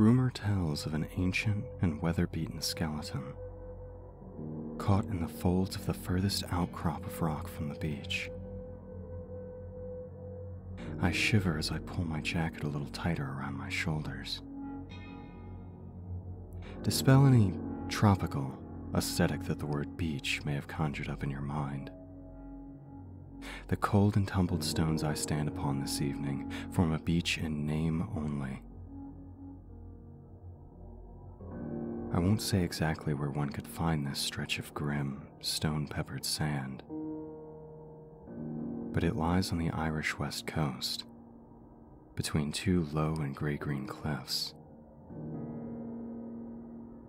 Rumor tells of an ancient and weather beaten skeleton caught in the folds of the furthest outcrop of rock from the beach. I shiver as I pull my jacket a little tighter around my shoulders. Dispel any tropical aesthetic that the word beach may have conjured up in your mind. The cold and tumbled stones I stand upon this evening form a beach in name only. I won't say exactly where one could find this stretch of grim, stone peppered sand, but it lies on the Irish west coast, between two low and gray green cliffs.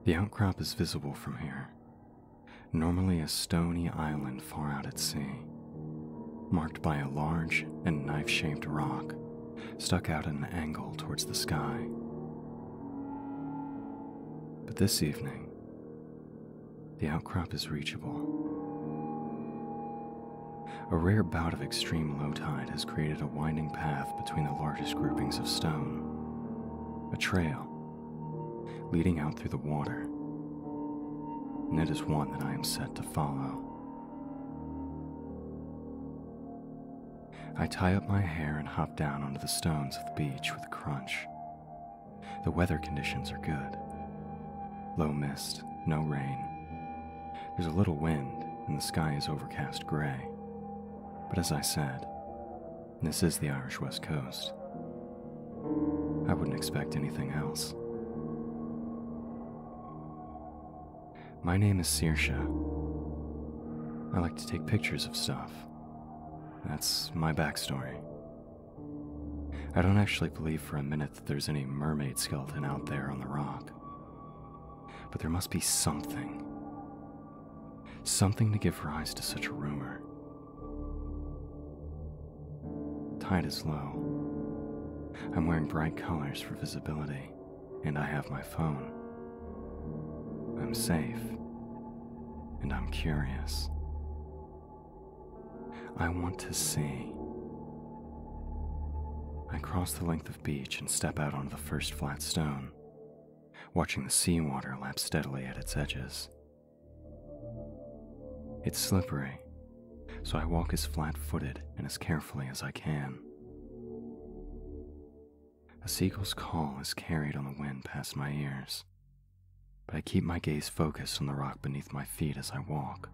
The outcrop is visible from here, normally a stony island far out at sea, marked by a large and knife shaped rock stuck out at an angle towards the sky. But this evening, the outcrop is reachable. A rare bout of extreme low tide has created a winding path between the largest groupings of stone, a trail leading out through the water, and it is one that I am set to follow. I tie up my hair and hop down onto the stones of the beach with a crunch. The weather conditions are good. Low mist, no rain. There's a little wind, and the sky is overcast gray. But as I said, this is the Irish West Coast. I wouldn't expect anything else. My name is Saoirse. I like to take pictures of stuff. That's my backstory. I don't actually believe for a minute that there's any mermaid skeleton out there on the rock. But there must be something. Something to give rise to such a rumor. Tide is low. I'm wearing bright colors for visibility, and I have my phone. I'm safe, and I'm curious. I want to see. I cross the length of beach and step out onto the first flat stone, watching the seawater lap steadily at its edges. It's slippery, so I walk as flat footed and as carefully as I can. A seagull's call is carried on the wind past my ears, but I keep my gaze focused on the rock beneath my feet as I walk.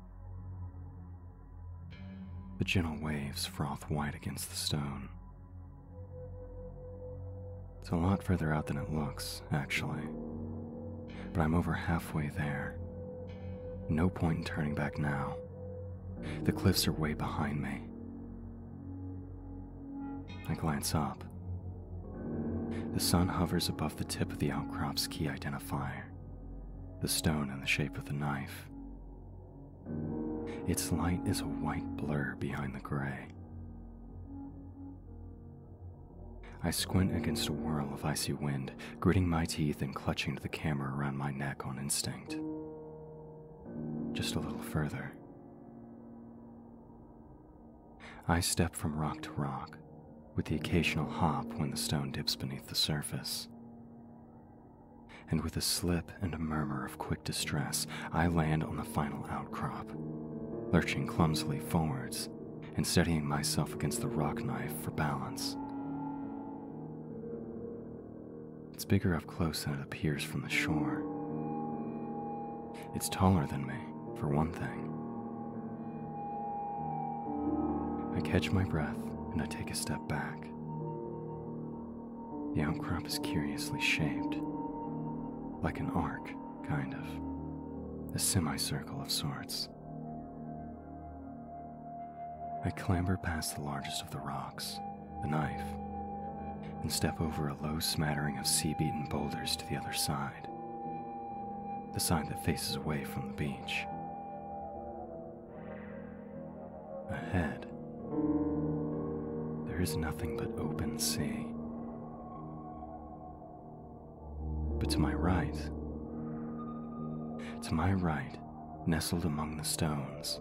The gentle waves froth white against the stone. It's a lot further out than it looks, actually, but I'm over halfway there. No point in turning back now. The cliffs are way behind me. I glance up. The sun hovers above the tip of the outcrop's key identifier, the stone in the shape of the knife. Its light is a white blur behind the gray. I squint against a whirl of icy wind, gritting my teeth and clutching to the camera around my neck on instinct. Just a little further. I step from rock to rock, with the occasional hop when the stone dips beneath the surface. And with a slip and a murmur of quick distress, I land on the final outcrop, lurching clumsily forwards and steadying myself against the rock knife for balance. It's bigger up close than it appears from the shore. It's taller than me, for one thing. I catch my breath and I take a step back. The outcrop is curiously shaped, like an arc, kind of, a semicircle of sorts. I clamber past the largest of the rocks, the knife, and step over a low smattering of sea beaten boulders to the other side, the side that faces away from the beach. Ahead, there is nothing but open sea. But to my right, to my right, nestled among the stones,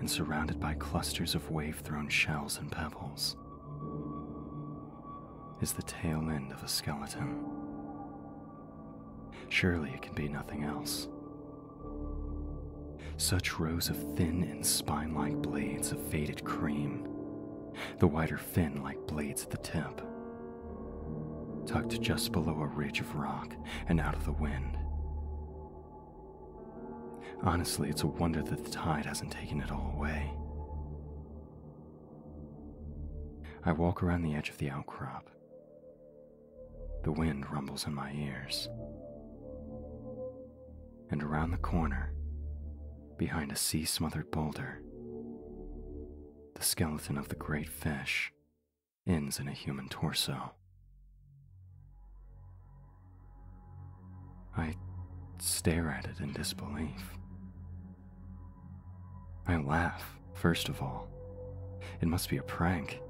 and surrounded by clusters of wave thrown shells and pebbles, is the tail end of a skeleton. Surely it can be nothing else. Such rows of thin and spine like blades of faded cream, the wider fin like blades at the tip, tucked just below a ridge of rock and out of the wind. Honestly, it's a wonder that the tide hasn't taken it all away. I walk around the edge of the outcrop. The wind rumbles in my ears. And around the corner, behind a sea smothered boulder, the skeleton of the great fish ends in a human torso. I stare at it in disbelief. I laugh, first of all. It must be a prank.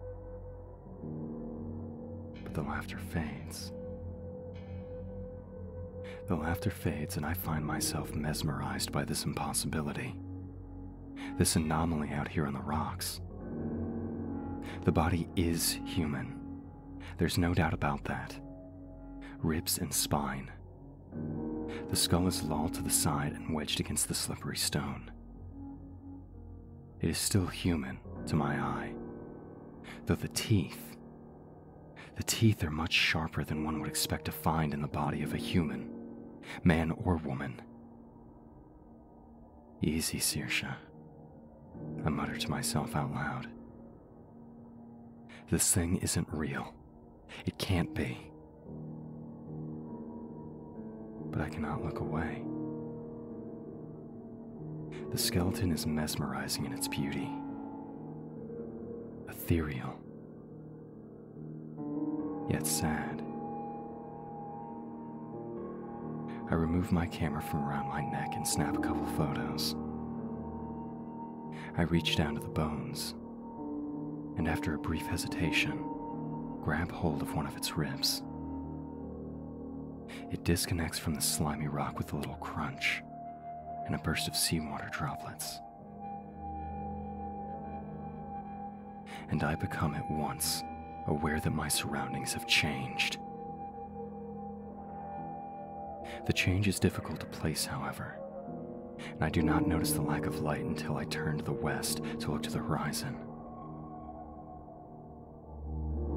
But the laughter fades. The laughter fades, and I find myself mesmerized by this impossibility. This anomaly out here on the rocks. The body is human. There's no doubt about that. Ribs and spine. The skull is lolled to the side and wedged against the slippery stone. It is still human to my eye, though the teeth, the teeth are much sharper than one would expect to find in the body of a human, man or woman. Easy, Saoirse. I mutter to myself out loud. This thing isn't real. It can't be. But I cannot look away. The skeleton is mesmerizing in its beauty, ethereal, yet sad. I remove my camera from around my neck and snap a couple photos. I reach down to the bones, and after a brief hesitation, grab hold of one of its ribs. It disconnects from the slimy rock with a little crunch and a burst of seawater droplets. And I become at once aware that my surroundings have changed. The change is difficult to place, however, and I do not notice the lack of light until I turn to the west to look to the horizon.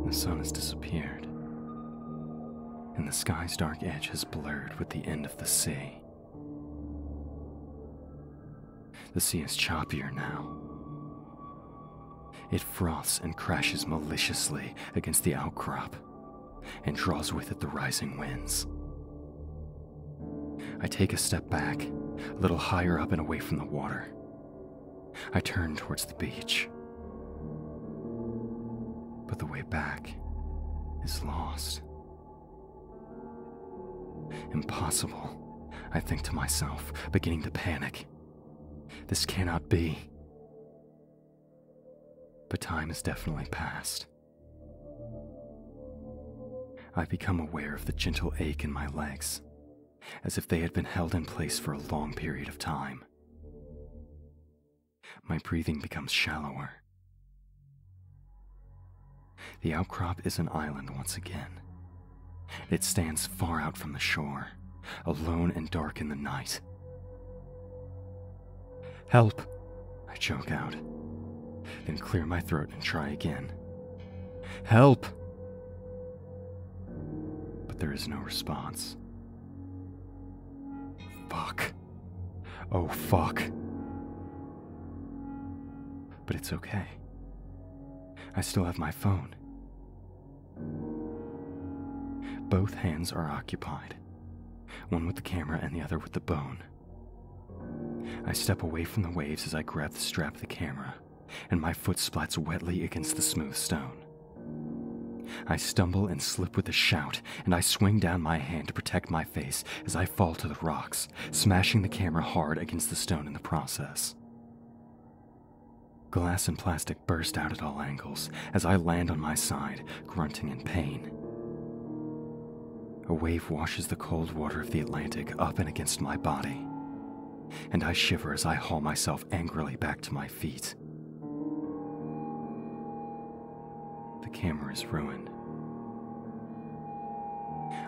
The sun has disappeared, and the sky's dark edge has blurred with the end of the sea. The sea is choppier now. It froths and crashes maliciously against the outcrop and draws with it the rising winds. I take a step back, a little higher up and away from the water. I turn towards the beach. But the way back is lost. Impossible, I think to myself, beginning to panic. This cannot be. But time has definitely passed. I become aware of the gentle ache in my legs, as if they had been held in place for a long period of time. My breathing becomes shallower. The outcrop is an island once again. It stands far out from the shore, alone and dark in the night. Help! I choke out, then clear my throat and try again. Help! But there is no response. Fuck. Oh, fuck. But it's okay. I still have my phone. Both hands are occupied, one with the camera and the other with the bone. I step away from the waves as I grab the strap of the camera, and my foot splats wetly against the smooth stone. I stumble and slip with a shout, and I swing down my hand to protect my face as I fall to the rocks, smashing the camera hard against the stone in the process. Glass and plastic burst out at all angles as I land on my side, grunting in pain. A wave washes the cold water of the Atlantic up and against my body and I shiver as I haul myself angrily back to my feet. Camera is ruined.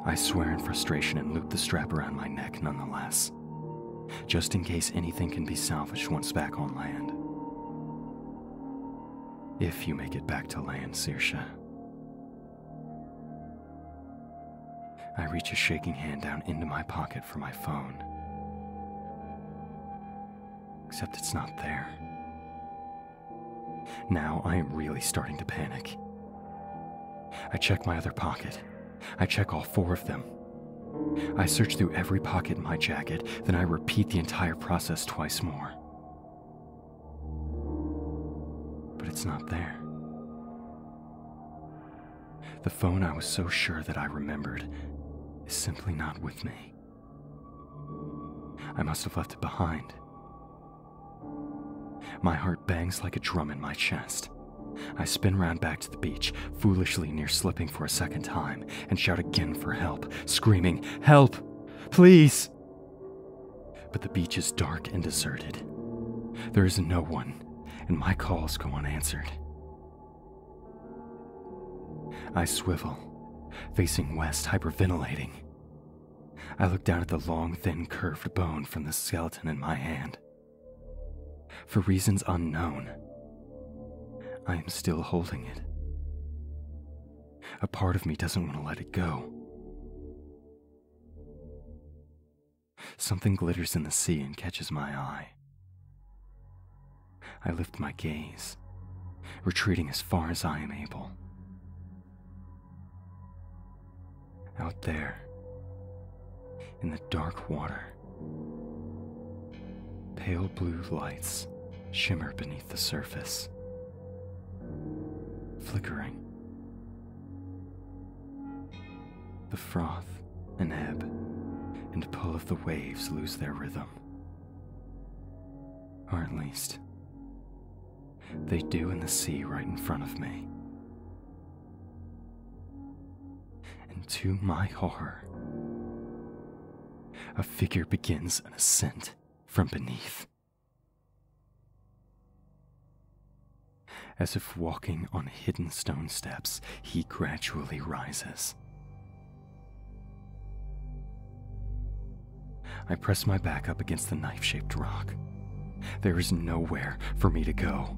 I swear in frustration and loop the strap around my neck nonetheless, just in case anything can be salvaged once back on land. If you make it back to land, Saoirse. I reach a shaking hand down into my pocket for my phone. Except it's not there. Now I am really starting to panic. I check my other pocket. I check all four of them. I search through every pocket in my jacket, then I repeat the entire process twice more. But it's not there. The phone I was so sure that I remembered is simply not with me. I must have left it behind. My heart bangs like a drum in my chest. I spin round back to the beach, foolishly near slipping for a second time, and shout again for help, screaming, Help! Please! But the beach is dark and deserted. There is no one, and my calls go unanswered. I swivel, facing west, hyperventilating. I look down at the long, thin, curved bone from the skeleton in my hand. For reasons unknown, I am still holding it. A part of me doesn't want to let it go. Something glitters in the sea and catches my eye. I lift my gaze, retreating as far as I am able. Out there, in the dark water, pale blue lights shimmer beneath the surface flickering. The froth and ebb and pull of the waves lose their rhythm. Or at least, they do in the sea right in front of me. And to my horror, a figure begins an ascent from beneath. As if walking on hidden stone steps, he gradually rises. I press my back up against the knife shaped rock. There is nowhere for me to go.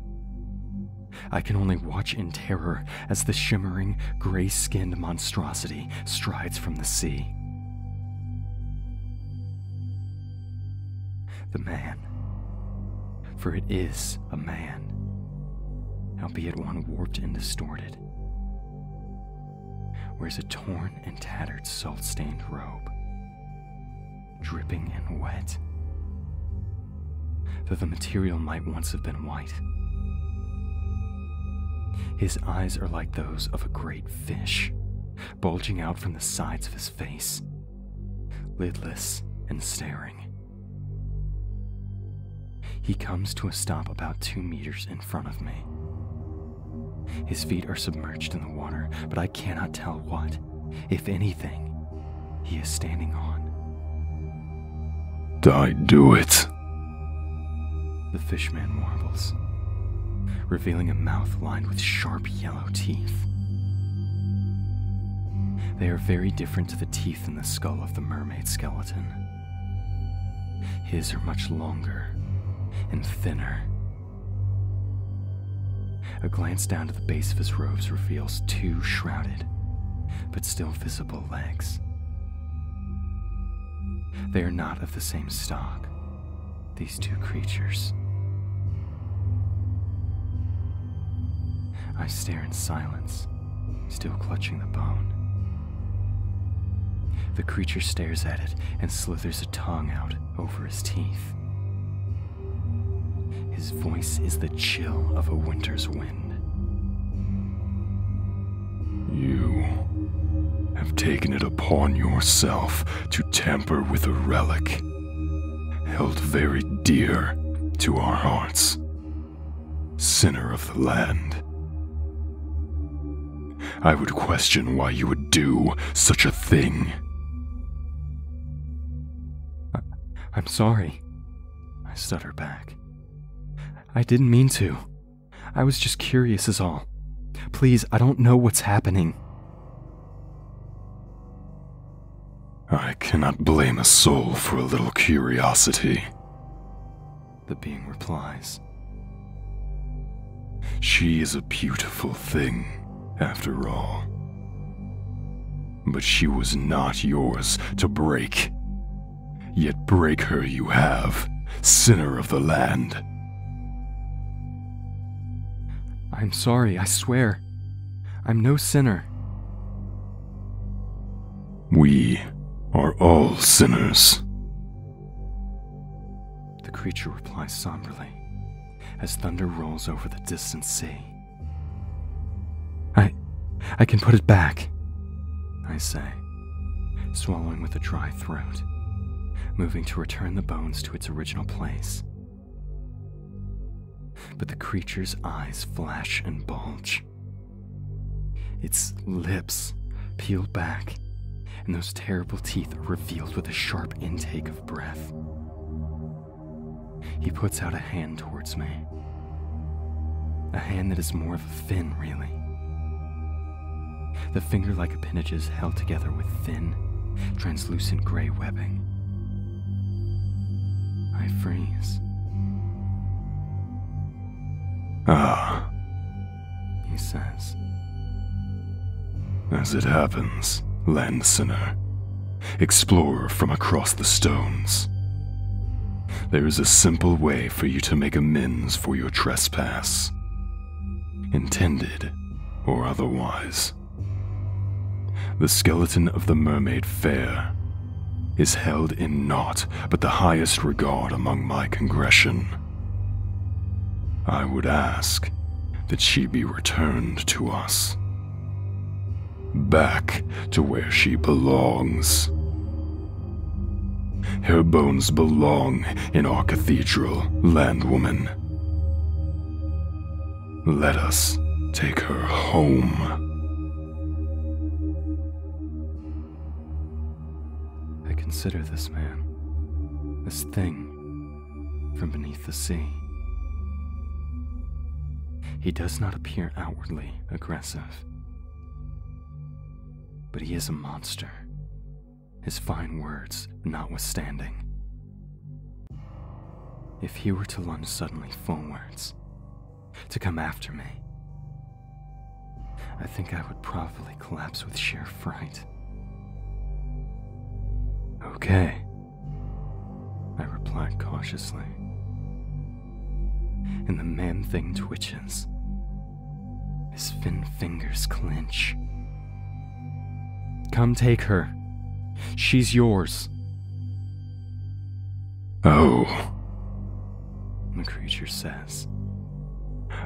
I can only watch in terror as the shimmering, gray skinned monstrosity strides from the sea. The man, for it is a man, albeit one warped and distorted, wears a torn and tattered salt stained robe, dripping and wet, though the material might once have been white. His eyes are like those of a great fish, bulging out from the sides of his face, lidless and staring. He comes to a stop about two meters in front of me. His feet are submerged in the water, but I cannot tell what, if anything, he is standing on. I do it. The fishman warbles, revealing a mouth lined with sharp yellow teeth. They are very different to the teeth in the skull of the mermaid skeleton. His are much longer and thinner a glance down to the base of his robes reveals two shrouded, but still visible legs. They are not of the same stock, these two creatures. I stare in silence, still clutching the bone. The creature stares at it and slithers a tongue out over his teeth. His voice is the chill of a winter's wind. You have taken it upon yourself to tamper with a relic held very dear to our hearts. Sinner of the land. I would question why you would do such a thing. I- I'm sorry. I stutter back. I didn't mean to. I was just curious, is all. Please, I don't know what's happening. I cannot blame a soul for a little curiosity. The being replies. She is a beautiful thing, after all. But she was not yours to break. Yet break her you have, sinner of the land. I'm sorry, I swear. I'm no sinner. We are all sinners. The creature replies somberly as thunder rolls over the distant sea. I. I can put it back, I say, swallowing with a dry throat, moving to return the bones to its original place. But the creature's eyes flash and bulge. Its lips peel back, and those terrible teeth are revealed with a sharp intake of breath. He puts out a hand towards me. A hand that is more of a fin, really. The finger like appendages held together with thin, translucent gray webbing. I freeze. Ah, He says, as it happens, land sinner, explorer from across the stones. There is a simple way for you to make amends for your trespass, intended or otherwise. The skeleton of the mermaid fair is held in naught but the highest regard among my congression. I would ask that she be returned to us. Back to where she belongs. Her bones belong in our cathedral, landwoman. Let us take her home. I consider this man, this thing from beneath the sea. He does not appear outwardly aggressive, but he is a monster, his fine words notwithstanding. If he were to lunge suddenly forwards, to come after me, I think I would probably collapse with sheer fright. Okay, I replied cautiously. And the man thing twitches. His thin fingers clench. Come take her. She's yours, Oh, the creature says.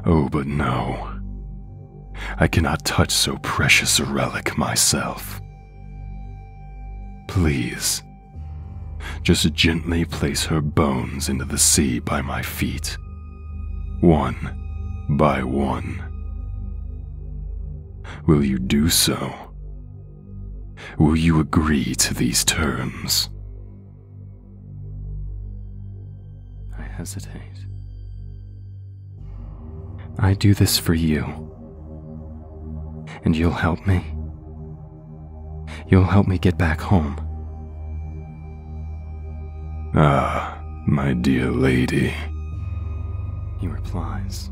oh, but no. I cannot touch so precious a relic myself. Please, just gently place her bones into the sea by my feet, one by one. Will you do so? Will you agree to these terms? I hesitate. I do this for you. And you'll help me? You'll help me get back home. Ah, my dear lady. He replies,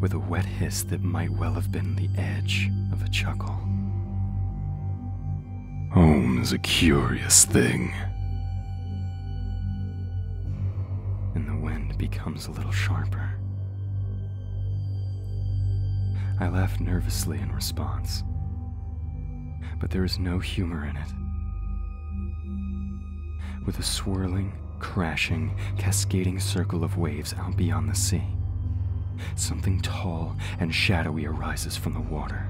with a wet hiss that might well have been the edge of a chuckle. Home is a curious thing. and the wind becomes a little sharper. I laugh nervously in response, but there is no humor in it. With a swirling, crashing, cascading circle of waves out beyond the sea, something tall and shadowy arises from the water.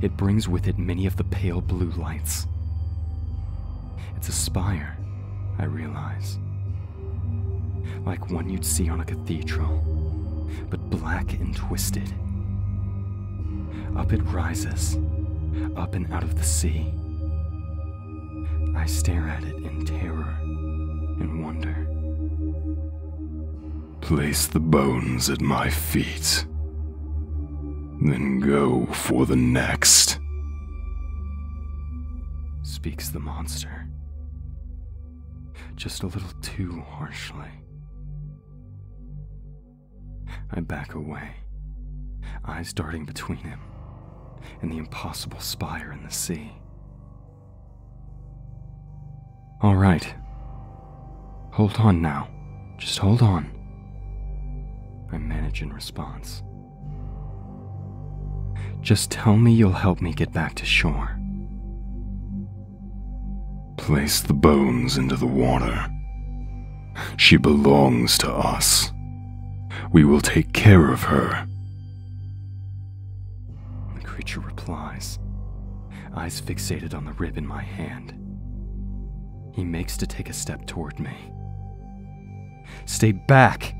It brings with it many of the pale blue lights. It's a spire, I realize like one you'd see on a cathedral, but black and twisted. Up it rises, up and out of the sea. I stare at it in terror and wonder. Place the bones at my feet. Then go for the next. speaks the monster. Just a little too harshly. I back away, eyes darting between him and the impossible spire in the sea. All right. Hold on now. Just hold on. I manage in response. Just tell me you'll help me get back to shore. Place the bones into the water. She belongs to us. We will take care of her. The creature replies, eyes fixated on the rib in my hand. He makes to take a step toward me. Stay back!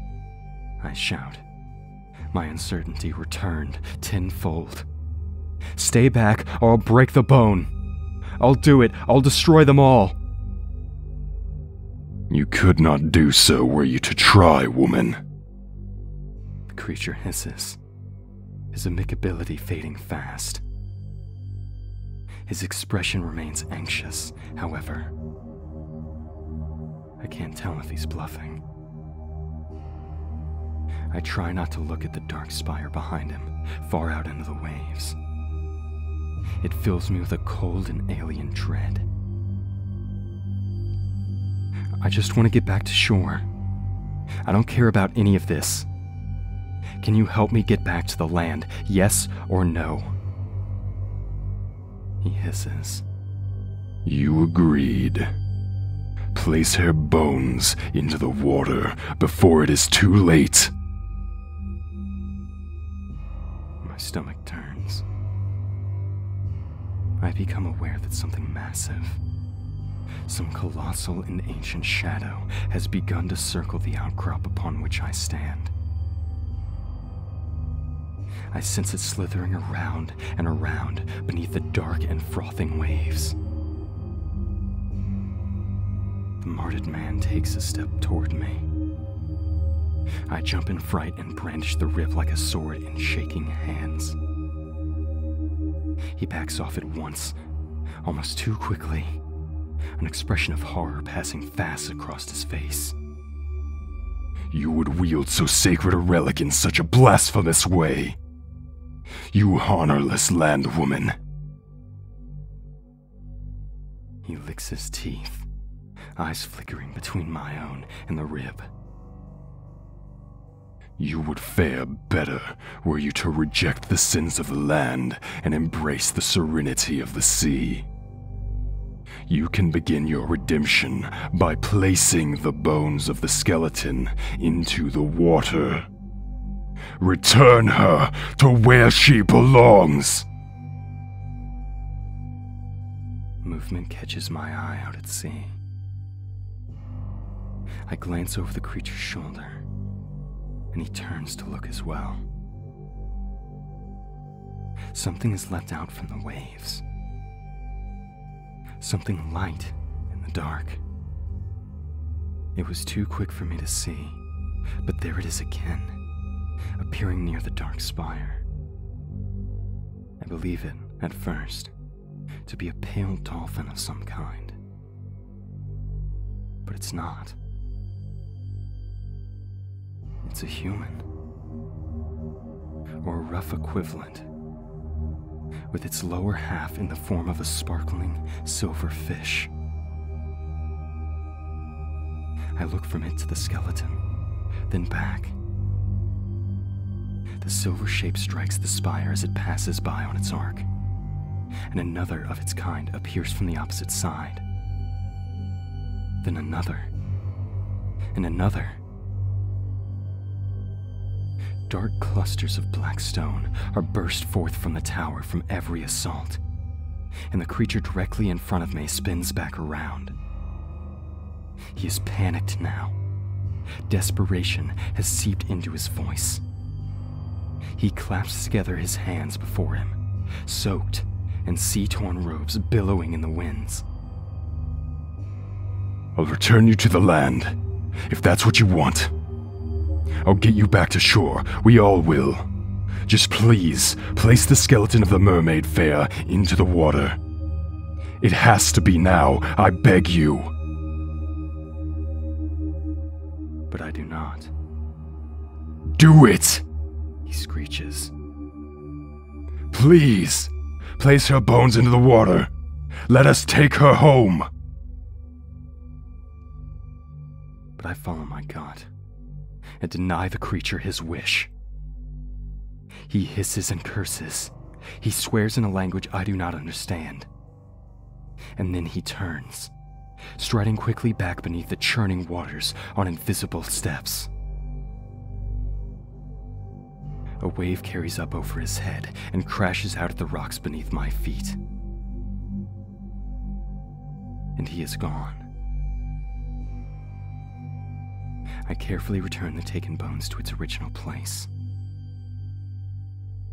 I shout, my uncertainty returned tenfold. Stay back, or I'll break the bone. I'll do it. I'll destroy them all. You could not do so were you to try, woman. The creature hisses, his amicability fading fast. His expression remains anxious, however. I can't tell if he's bluffing. I try not to look at the dark spire behind him, far out into the waves. It fills me with a cold and alien dread. I just want to get back to shore. I don't care about any of this. Can you help me get back to the land, yes or no? He hisses. You agreed. Place her bones into the water before it is too late. My stomach turns. I become aware that something massive, some colossal and ancient shadow, has begun to circle the outcrop upon which I stand. I sense it slithering around and around beneath the dark and frothing waves. The martyred man takes a step toward me. I jump in fright and brandish the rib like a sword in shaking hands. He backs off at once, almost too quickly, an expression of horror passing fast across his face. You would wield so sacred a relic in such a blasphemous way. You honorless landwoman. He licks his teeth, eyes flickering between my own and the rib. You would fare better were you to reject the sins of the land and embrace the serenity of the sea. You can begin your redemption by placing the bones of the skeleton into the water. Return her to where she belongs. Movement catches my eye out at sea. I glance over the creature's shoulder, and he turns to look as well. Something is leapt out from the waves. Something light in the dark. It was too quick for me to see, but there it is again, appearing near the dark spire. I believe it, at first, to be a pale dolphin of some kind. But it's not. It's a human. Or a rough equivalent. With its lower half in the form of a sparkling silver fish. I look from it to the skeleton, then back. The silver shape strikes the spire as it passes by on its arc, and another of its kind appears from the opposite side. Then another, and another. Dark clusters of black stone are burst forth from the tower from every assault, and the creature directly in front of me spins back around. He is panicked now. Desperation has seeped into his voice. He claps together his hands before him, soaked and sea torn robes billowing in the winds. I'll return you to the land, if that's what you want. I'll get you back to shore. We all will. Just please, place the skeleton of the mermaid fair into the water. It has to be now, I beg you. But I do not. Do it! He screeches. Please, place her bones into the water. Let us take her home. But I follow my gut and deny the creature his wish. He hisses and curses. He swears in a language I do not understand. And then he turns, striding quickly back beneath the churning waters on invisible steps. A wave carries up over his head and crashes out at the rocks beneath my feet. And he is gone. I carefully return the taken bones to its original place.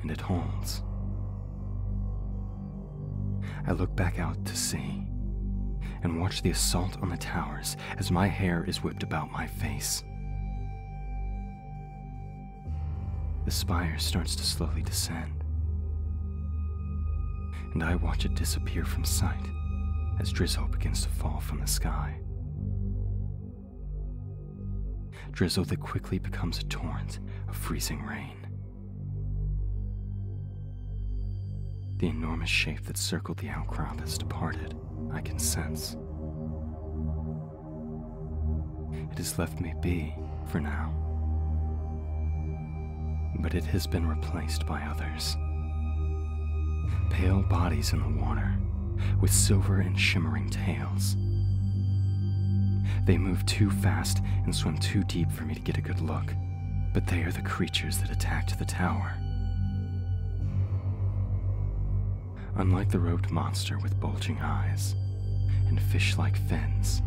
And it holds. I look back out to sea and watch the assault on the towers as my hair is whipped about my face. The spire starts to slowly descend, and I watch it disappear from sight as drizzle begins to fall from the sky. Drizzle that quickly becomes a torrent of freezing rain. The enormous shape that circled the outcrop has departed, I can sense. It has left me be for now but it has been replaced by others. Pale bodies in the water, with silver and shimmering tails. They move too fast and swim too deep for me to get a good look, but they are the creatures that attacked the tower. Unlike the robed monster with bulging eyes and fish like fins,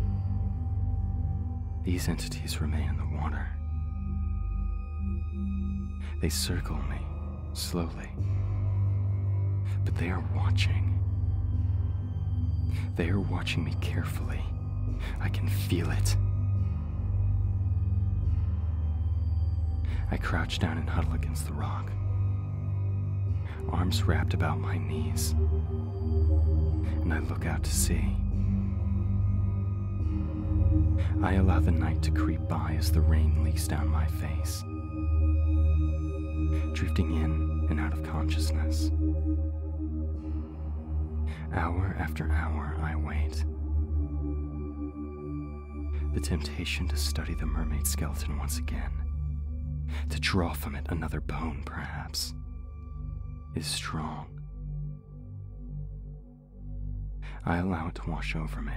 these entities remain in the water. They circle me, slowly. But they are watching. They are watching me carefully. I can feel it. I crouch down and huddle against the rock, arms wrapped about my knees, and I look out to sea. I allow the night to creep by as the rain leaks down my face drifting in and out of consciousness. Hour after hour, I wait. The temptation to study the mermaid skeleton once again, to draw from it another bone, perhaps, is strong. I allow it to wash over me,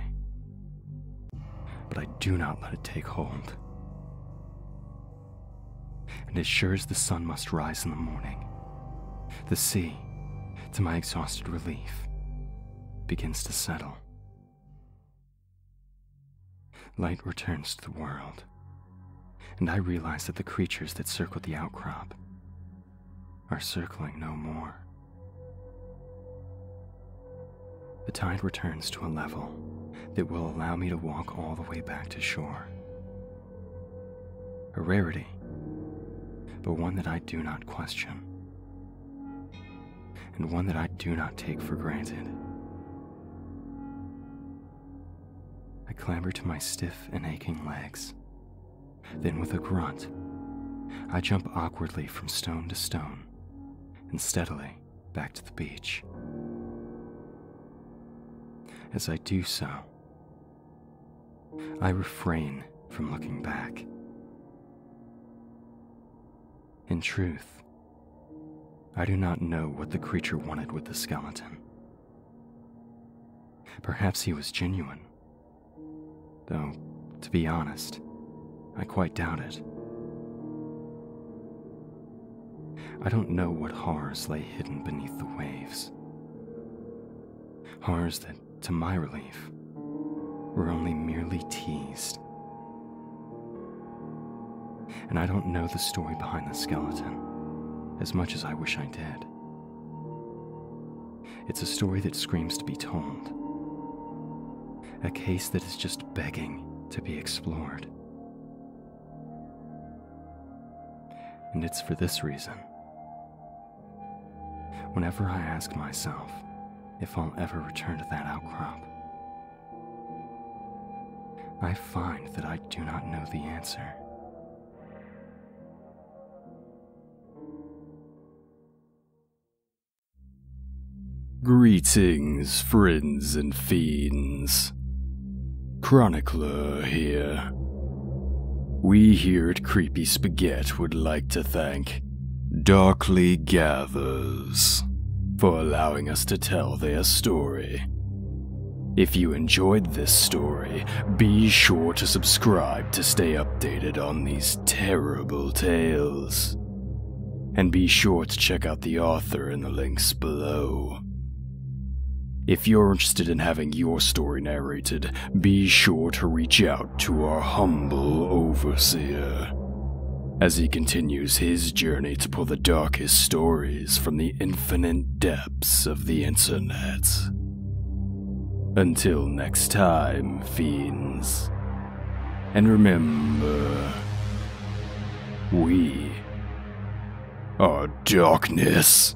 but I do not let it take hold and as sure as the sun must rise in the morning, the sea, to my exhausted relief, begins to settle. Light returns to the world, and I realize that the creatures that circled the outcrop are circling no more. The tide returns to a level that will allow me to walk all the way back to shore. A rarity but one that I do not question, and one that I do not take for granted. I clamber to my stiff and aching legs. Then, with a grunt, I jump awkwardly from stone to stone and steadily back to the beach. As I do so, I refrain from looking back. In truth, I do not know what the creature wanted with the skeleton. Perhaps he was genuine. Though, to be honest, I quite doubt it. I don't know what horrors lay hidden beneath the waves. Horrors that, to my relief, were only merely teased and I don't know the story behind the skeleton as much as I wish I did. It's a story that screams to be told, a case that is just begging to be explored. And it's for this reason. Whenever I ask myself if I'll ever return to that outcrop. I find that I do not know the answer. Greetings, friends and fiends. Chronicler here. We here at Creepy Spaghet would like to thank Darkly Gathers for allowing us to tell their story. If you enjoyed this story, be sure to subscribe to stay updated on these terrible tales. And be sure to check out the author in the links below. If you're interested in having your story narrated, be sure to reach out to our humble overseer as he continues his journey to pull the darkest stories from the infinite depths of the internet. Until next time, fiends. And remember, we are darkness.